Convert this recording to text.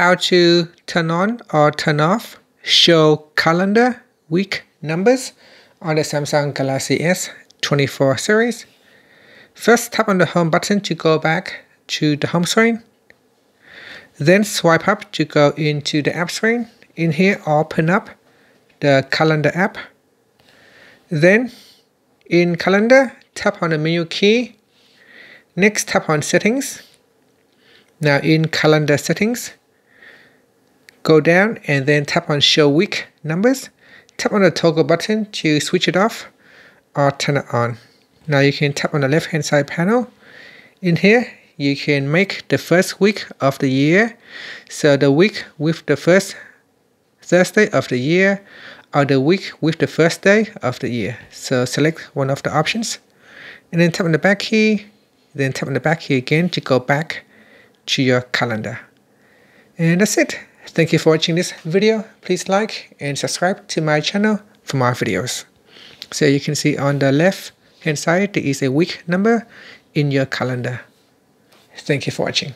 how to turn on or turn off show calendar week numbers on the Samsung Galaxy S24 series. First tap on the home button to go back to the home screen. Then swipe up to go into the app screen. In here open up the calendar app. Then in calendar tap on the menu key. Next tap on settings. Now in calendar settings go down and then tap on show week numbers. Tap on the toggle button to switch it off or turn it on. Now you can tap on the left hand side panel. In here you can make the first week of the year. So the week with the first Thursday of the year or the week with the first day of the year. So select one of the options and then tap on the back key, then tap on the back key again to go back to your calendar. And that's it. Thank you for watching this video. Please like and subscribe to my channel for more videos. So you can see on the left hand side there is a week number in your calendar. Thank you for watching.